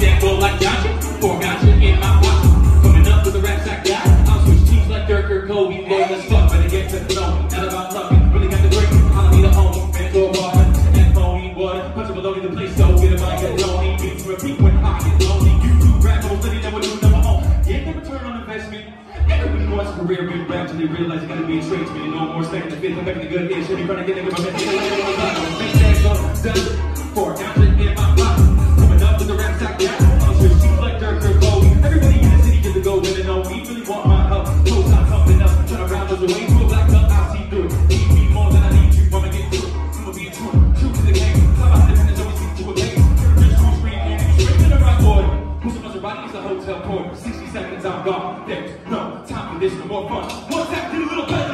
like gotcha, four gotcha in my pocket. Coming up with the raps I got. I'll switch teams like Dirk or Kobe. Boy, let's fuck, better get to know. Not about loving, really got the break. I need a home, mentor, water, and phony water. Punch a baloney, the place so get a mic and lonely. Beats repeat when I get lonely. You do rap, most of never do number home. Get the return on investment. Everybody wants a career, big rap till they realize you gotta be a tradesman. No more second to fifth, I'm making the good ish. Everybody get nigga, my man, make that go done. Four ounces in my. Who's the body is a hotel porter. 60 seconds, I'm gone. There's no time for this, no more fun. One tap, get a little better.